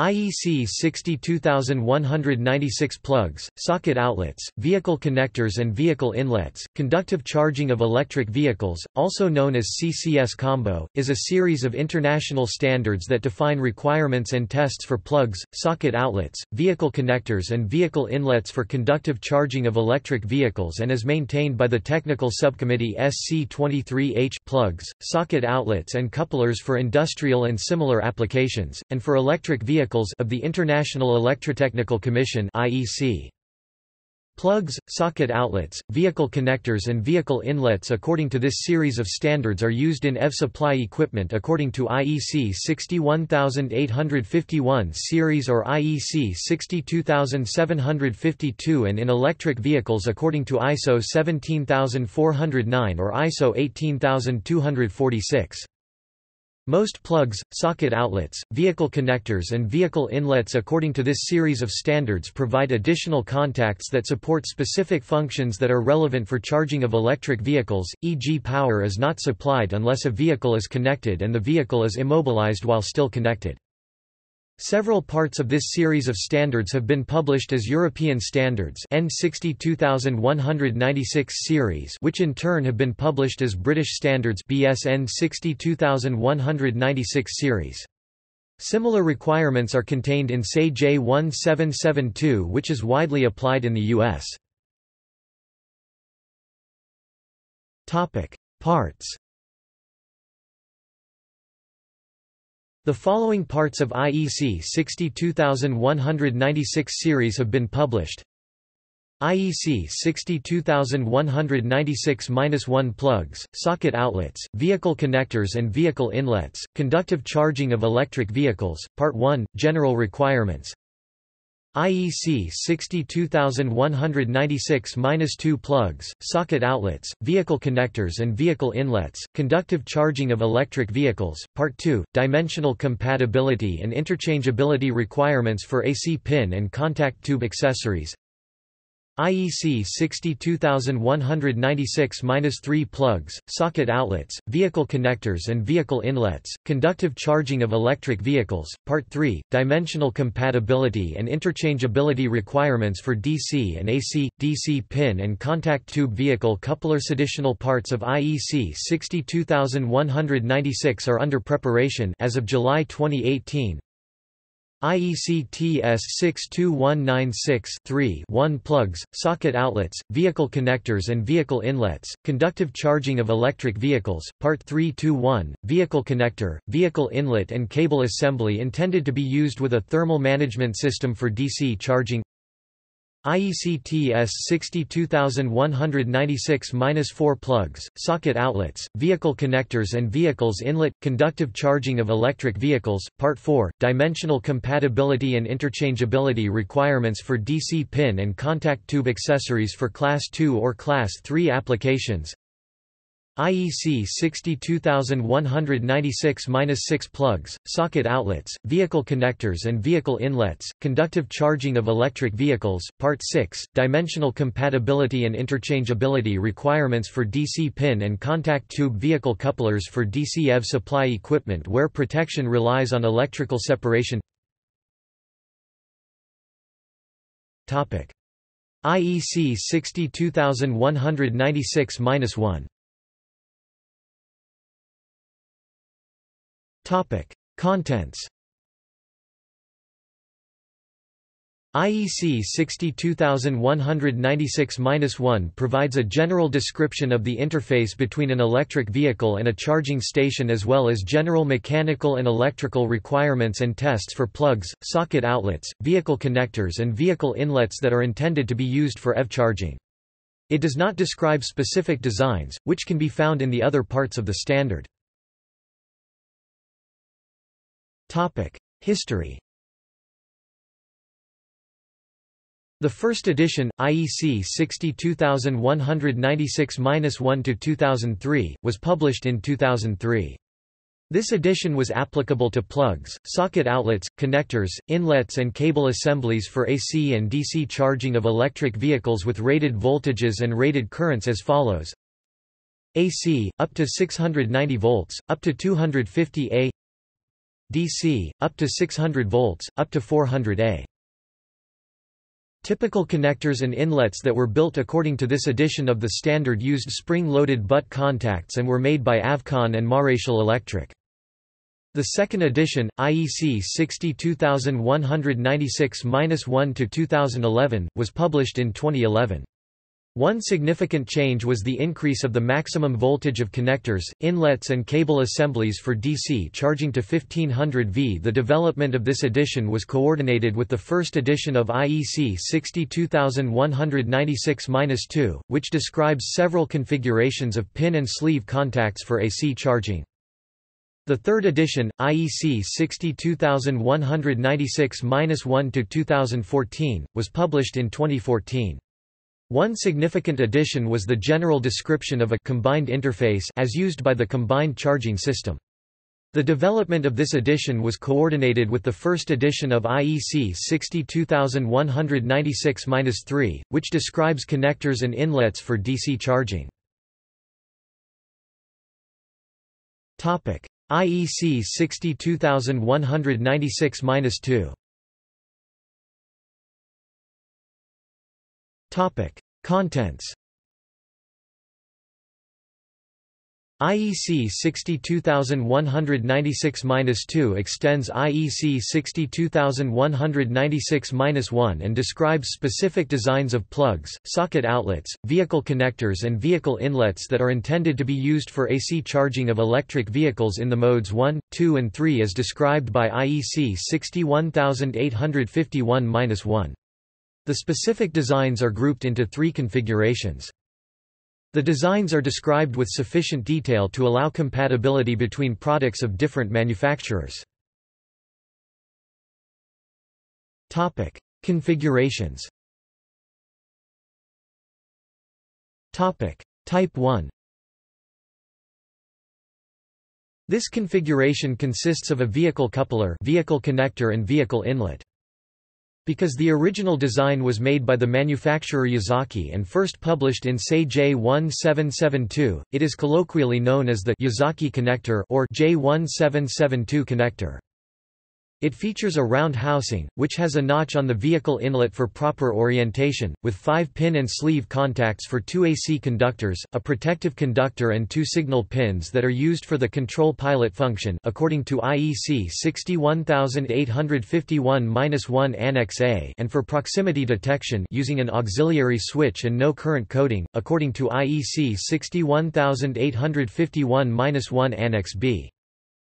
IEC 62196 plugs, socket outlets, vehicle connectors and vehicle inlets, conductive charging of electric vehicles, also known as CCS Combo, is a series of international standards that define requirements and tests for plugs, socket outlets, vehicle connectors and vehicle inlets for conductive charging of electric vehicles and is maintained by the Technical Subcommittee SC23H plugs, socket outlets and couplers for industrial and similar applications, and for electric vehicles of the International Electrotechnical Commission (IEC). Plugs, socket outlets, vehicle connectors and vehicle inlets according to this series of standards are used in EV supply equipment according to IEC 61851 series or IEC 62752 and in electric vehicles according to ISO 17409 or ISO 18246. Most plugs, socket outlets, vehicle connectors and vehicle inlets according to this series of standards provide additional contacts that support specific functions that are relevant for charging of electric vehicles, e.g. power is not supplied unless a vehicle is connected and the vehicle is immobilized while still connected. Several parts of this series of standards have been published as European standards EN 62196 series which in turn have been published as British standards BSN 62196 series. Similar requirements are contained in SAE J1772 which is widely applied in the US. Parts The following parts of IEC 62196 series have been published. IEC 62196-1 plugs, socket outlets, vehicle connectors and vehicle inlets, conductive charging of electric vehicles, Part 1, General Requirements IEC 62196-2 plugs, socket outlets, vehicle connectors and vehicle inlets, conductive charging of electric vehicles, Part 2, dimensional compatibility and interchangeability requirements for AC pin and contact tube accessories IEC 62196-3 plugs, socket outlets, vehicle connectors and vehicle inlets, conductive charging of electric vehicles, Part 3, dimensional compatibility and interchangeability requirements for DC and AC, DC pin and contact tube vehicle couplers. Additional parts of IEC 62196 are under preparation as of July 2018, IEC TS 62196-3 1 plugs, socket outlets, vehicle connectors and vehicle inlets, conductive charging of electric vehicles, Part 321, vehicle connector, vehicle inlet and cable assembly intended to be used with a thermal management system for DC charging IEC TS 62196-4 plugs, socket outlets, vehicle connectors and vehicles inlet, conductive charging of electric vehicles, Part 4, dimensional compatibility and interchangeability requirements for DC pin and contact tube accessories for Class 2 or Class 3 applications IEC 62196-6 plugs, socket outlets, vehicle connectors and vehicle inlets, conductive charging of electric vehicles, Part 6, dimensional compatibility and interchangeability requirements for DC pin and contact tube vehicle couplers for DC EV supply equipment where protection relies on electrical separation. IEC 62196-1 Topic: Contents. IEC 62196-1 provides a general description of the interface between an electric vehicle and a charging station as well as general mechanical and electrical requirements and tests for plugs, socket outlets, vehicle connectors and vehicle inlets that are intended to be used for EV charging. It does not describe specific designs, which can be found in the other parts of the standard. History The first edition, IEC 62196-1 to 2003, was published in 2003. This edition was applicable to plugs, socket outlets, connectors, inlets and cable assemblies for AC and DC charging of electric vehicles with rated voltages and rated currents as follows. AC, up to 690 volts, up to 250 A DC, up to 600 volts, up to 400 A. Typical connectors and inlets that were built according to this edition of the standard used spring-loaded butt contacts and were made by Avcon and Maréchal Electric. The second edition, IEC 62196-1 to 2011, was published in 2011. One significant change was the increase of the maximum voltage of connectors, inlets and cable assemblies for DC charging to 1500 V. The development of this edition was coordinated with the first edition of IEC 62196-2, which describes several configurations of pin and sleeve contacts for AC charging. The third edition, IEC 62196-1-2014, was published in 2014. One significant addition was the general description of a combined interface as used by the combined charging system. The development of this edition was coordinated with the first edition of IEC 62196-3, which describes connectors and inlets for DC charging. IEC 62196-2 Topic: Contents. IEC 62196-2 extends IEC 62196-1 and describes specific designs of plugs, socket outlets, vehicle connectors and vehicle inlets that are intended to be used for AC charging of electric vehicles in the modes 1, 2 and 3 as described by IEC 61851-1. The specific designs are grouped into three configurations. The designs are described with sufficient detail to allow compatibility between products of different manufacturers. Topic: Configurations. Topic: Type 1. This configuration consists of a vehicle coupler, vehicle connector and vehicle inlet. Because the original design was made by the manufacturer Yazaki and first published in SAE J1772, it is colloquially known as the Yazaki connector or J1772 connector. It features a round housing, which has a notch on the vehicle inlet for proper orientation, with five pin and sleeve contacts for two AC conductors, a protective conductor and two signal pins that are used for the control pilot function according to IEC 61851-1 Annex A and for proximity detection using an auxiliary switch and no current coding, according to IEC 61851-1 Annex B.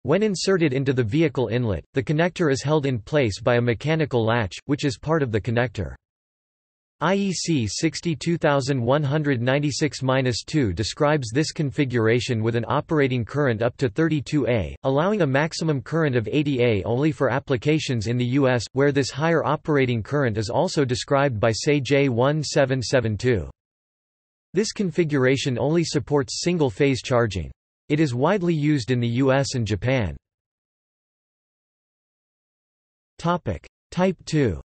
When inserted into the vehicle inlet, the connector is held in place by a mechanical latch, which is part of the connector. IEC 62196-2 describes this configuration with an operating current up to 32 A, allowing a maximum current of 80 A only for applications in the U.S., where this higher operating current is also described by SAE J1772. This configuration only supports single-phase charging. It is widely used in the US and Japan. Type 2.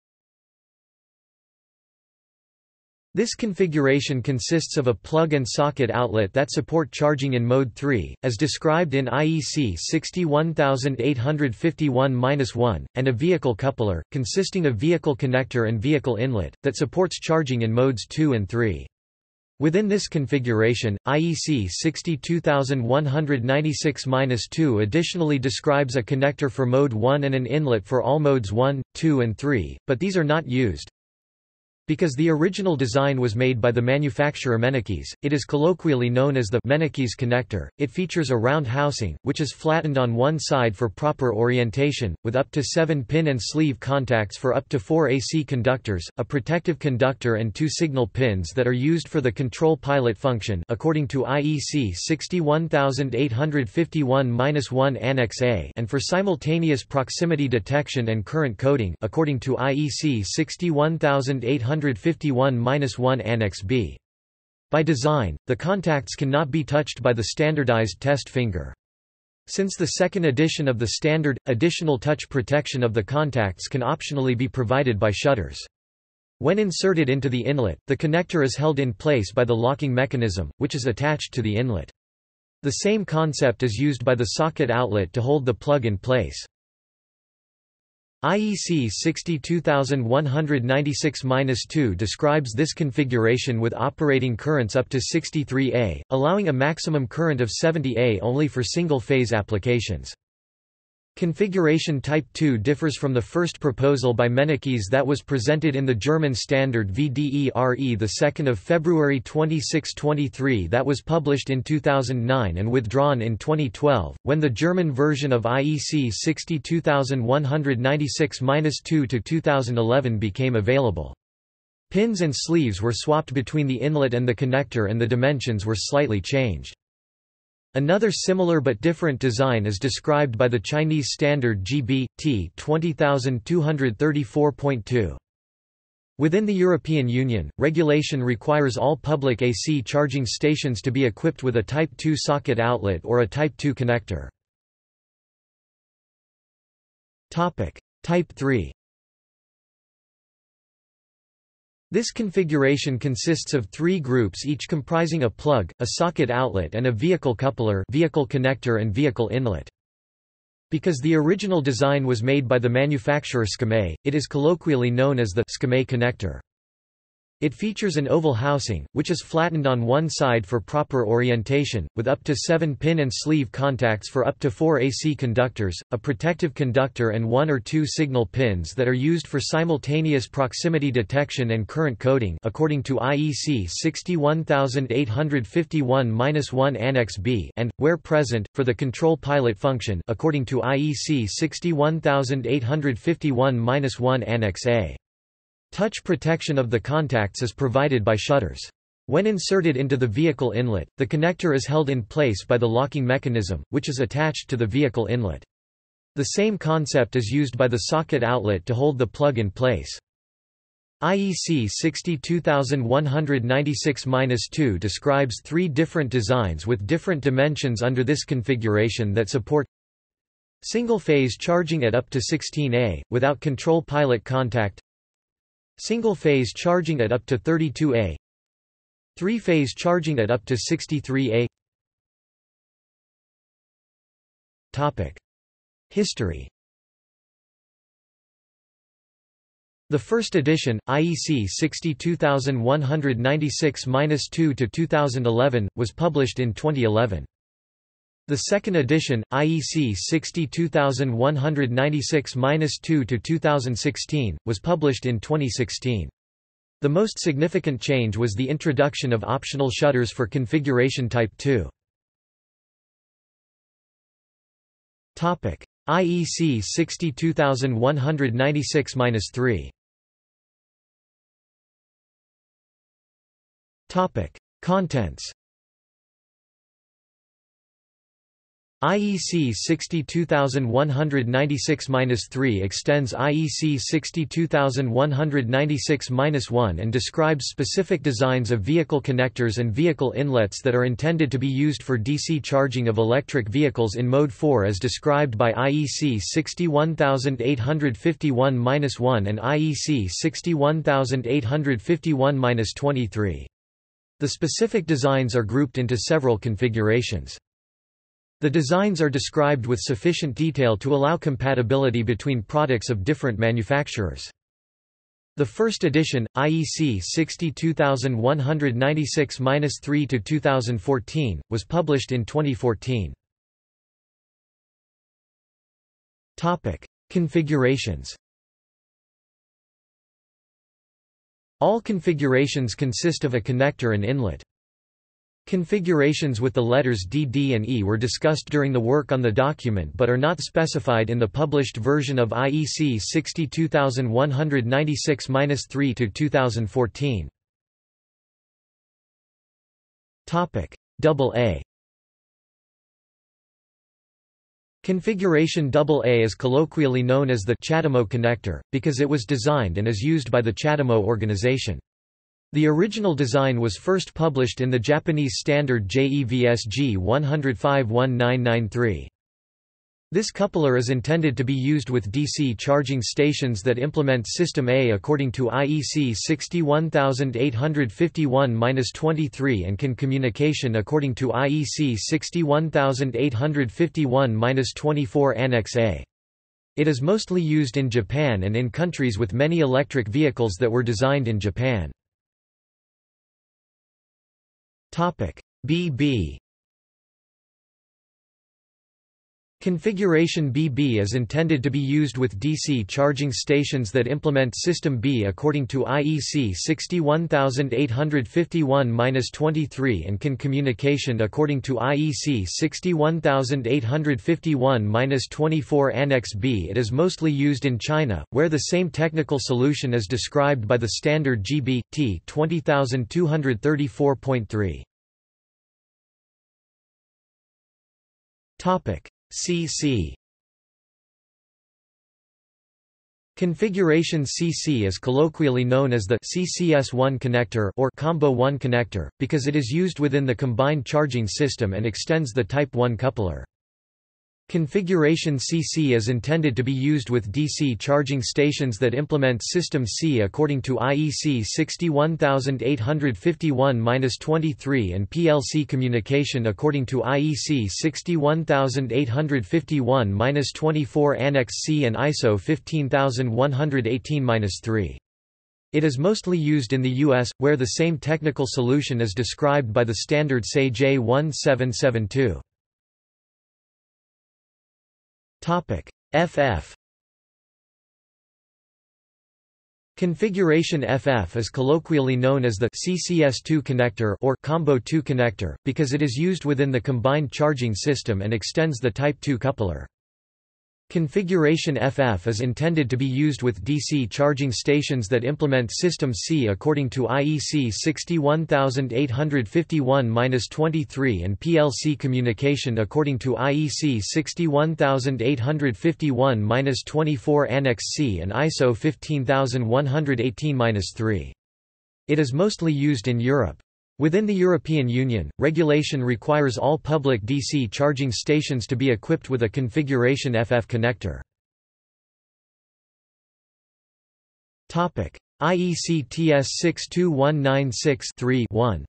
This configuration consists of a plug and socket outlet that support charging in mode 3, as described in IEC 61851-1, and a vehicle coupler, consisting of vehicle connector and vehicle inlet, that supports charging in modes 2 and 3. Within this configuration, IEC 62196-2 additionally describes a connector for mode 1 and an inlet for all modes 1, 2 and 3, but these are not used. Because the original design was made by the manufacturer Mennekes, it is colloquially known as the Mennekes connector. It features a round housing, which is flattened on one side for proper orientation, with up to 7 pin and sleeve contacts for up to 4 AC conductors, a protective conductor and two signal pins that are used for the control pilot function according to IEC 61851-1 Annex A and for simultaneous proximity detection and current coding according to IEC 61800 151-1 Annex B. By design, the contacts cannot be touched by the standardized test finger. Since the second edition of the standard, additional touch protection of the contacts can optionally be provided by shutters. When inserted into the inlet, the connector is held in place by the locking mechanism, which is attached to the inlet. The same concept is used by the socket outlet to hold the plug in place. IEC 62196-2 describes this configuration with operating currents up to 63 A, allowing a maximum current of 70 A only for single-phase applications. Configuration Type 2 differs from the first proposal by Mennekes that was presented in the German standard VDERE 2 February 2623 that was published in 2009 and withdrawn in 2012, when the German version of IEC 62196-2-2011 became available. Pins and sleeves were swapped between the inlet and the connector and the dimensions were slightly changed. Another similar but different design is described by the Chinese standard GB, T 20234.2. Within the European Union, regulation requires all public AC charging stations to be equipped with a Type 2 socket outlet or a Type 2 connector. Type 3 This configuration consists of three groups each comprising a plug, a socket outlet and a vehicle coupler vehicle connector and vehicle inlet. Because the original design was made by the manufacturer Scame, it is colloquially known as the Scame connector. It features an oval housing, which is flattened on one side for proper orientation, with up to seven pin and sleeve contacts for up to four AC conductors, a protective conductor and one or two signal pins that are used for simultaneous proximity detection and current coding according to IEC 61851-1 Annex B and, where present, for the control pilot function according to IEC 61851-1 Annex A. Touch protection of the contacts is provided by shutters. When inserted into the vehicle inlet, the connector is held in place by the locking mechanism, which is attached to the vehicle inlet. The same concept is used by the socket outlet to hold the plug in place. IEC 62196-2 describes three different designs with different dimensions under this configuration that support single-phase charging at up to 16A, without control pilot contact Single-phase charging at up to 32A Three-phase charging at up to 63A History. The first edition, IEC 62196-2 to 2011, was published in 2011. The second edition, IEC 62196-2-2016, was published in 2016. The most significant change was the introduction of optional shutters for configuration Type 2. Topic: IEC 62196-3 Topic: Contents IEC 62196-3 extends IEC 62196-1 and describes specific designs of vehicle connectors and vehicle inlets that are intended to be used for DC charging of electric vehicles in Mode 4 as described by IEC 61851-1 and IEC 61851-23. The specific designs are grouped into several configurations. The designs are described with sufficient detail to allow compatibility between products of different manufacturers. The first edition, IEC 62196-3-2014, was published in 2014. Topic: Configurations. All configurations consist of a connector and inlet. Configurations with the letters D, D and E were discussed during the work on the document but are not specified in the published version of IEC 62196-3-2014. Topic: Double A. Configuration AA is colloquially known as the CHAdeMO connector, because it was designed and is used by the CHAdeMO organization. The original design was first published in the Japanese standard JEVSG 105-1993. This coupler is intended to be used with DC charging stations that implement System A according to IEC 61851-23 and CAN communication according to IEC 61851-24 Annex A. It is mostly used in Japan and in countries with many electric vehicles that were designed in Japan. BB Configuration BB is intended to be used with DC charging stations that implement System B according to IEC 61851-23 and CAN communication according to IEC 61851-24 Annex B. It is mostly used in China, where the same technical solution is described by the standard GB, T 20234.3. CC Configuration CC is colloquially known as the CCS1 connector or Combo 1 connector, because it is used within the combined charging system and extends the Type 1 coupler. Configuration CC is intended to be used with DC charging stations that implement System C according to IEC 61851-23 and PLC communication according to IEC 61851-24 Annex C and ISO 15118-3. It is mostly used in the US, where the same technical solution is described by the standard SAE J1772. FF Configuration FF is colloquially known as the CCS2 connector or Combo 2 connector, because it is used within the combined charging system and extends the Type 2 coupler. Configuration FF is intended to be used with DC charging stations that implement System C according to IEC 61851-23 and PLC communication according to IEC 61851-24 Annex C and ISO 15118-3. It is mostly used in Europe. Within the European Union, regulation requires all public DC charging stations to be equipped with a configuration FF connector. IEC TS 62196-3-1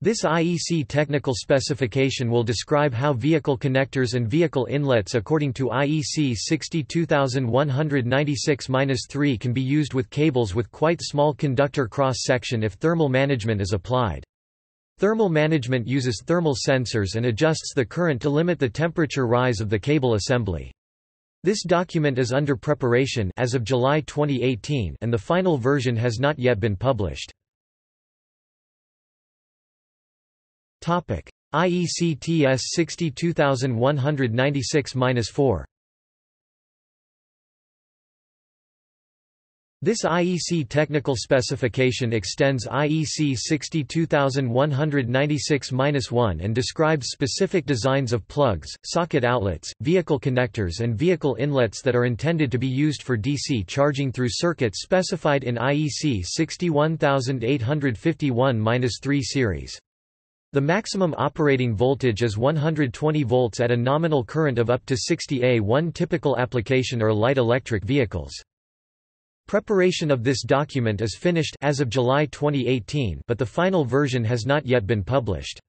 This IEC technical specification will describe how vehicle connectors and vehicle inlets according to IEC 62196-3 can be used with cables with quite small conductor cross-section if thermal management is applied. Thermal management uses thermal sensors and adjusts the current to limit the temperature rise of the cable assembly. This document is under preparation as of July 2018 and the final version has not yet been published. Topic: IEC TS 62196-4. This IEC technical specification extends IEC 62196-1 and describes specific designs of plugs, socket outlets, vehicle connectors and vehicle inlets that are intended to be used for DC charging through circuits specified in IEC 61851-3 series. The maximum operating voltage is 120 volts at a nominal current of up to 60 A. One typical application are light electric vehicles. Preparation of this document is finished as of July 2018 but the final version has not yet been published.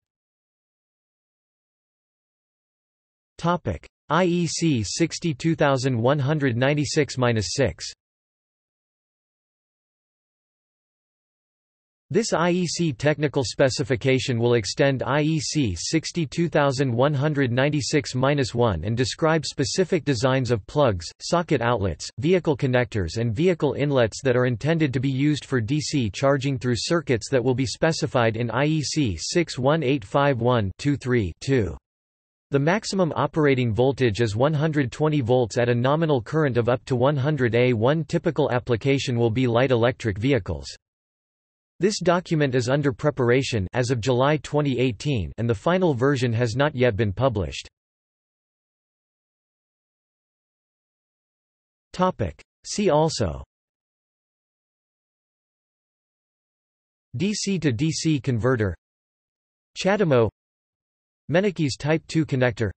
IEC 62196-6 This IEC technical specification will extend IEC 62196-1 and describe specific designs of plugs, socket outlets, vehicle connectors and vehicle inlets that are intended to be used for DC charging through circuits that will be specified in IEC 61851-23-2. The maximum operating voltage is 120 volts at a nominal current of up to 100 A. One typical application will be light electric vehicles. This document is under preparation as of July 2018 and the final version has not yet been published. See also. DC to DC converter. CHAdeMO Mennekes Type 2 connector.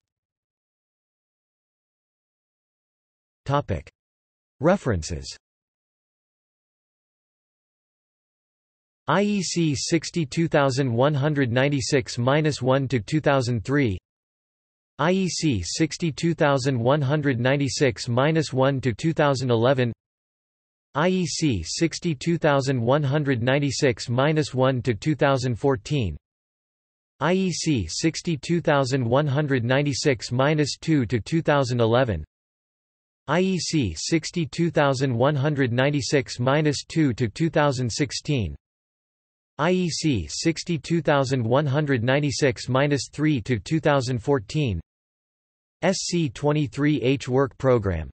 References IEC 62196-1 to 2003 IEC 62196-1 to 2011 IEC 62196-1 to 2014 IEC 62196-2 to 2011 IEC 62196-2 to 2016 IEC 62196-3 to 2014 SC 23H Work Programme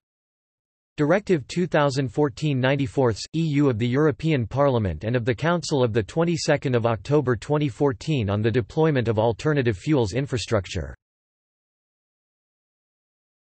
Directive 2014-94, EU of the European Parliament and of the Council of the 22nd of October 2014 on the deployment of alternative fuels infrastructure